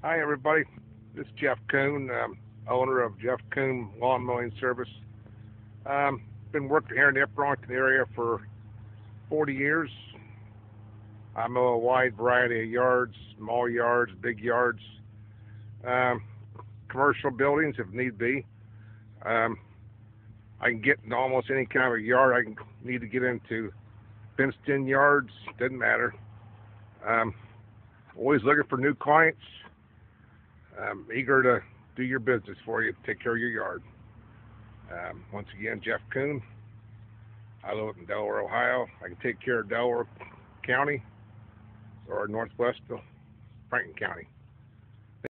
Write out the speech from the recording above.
Hi, everybody. This is Jeff Coon, um, owner of Jeff Coon Lawn Mowing Service. Um, been working here in the Upper area for 40 years. I mow a wide variety of yards, small yards, big yards, um, commercial buildings if need be. Um, I can get almost any kind of yard I can need to get into. Fenced in yards, doesn't matter. Um, always looking for new clients. I'm eager to do your business for you, take care of your yard. Um, once again, Jeff Coon. I live in Delaware, Ohio. I can take care of Delaware County or northwest Franklin County.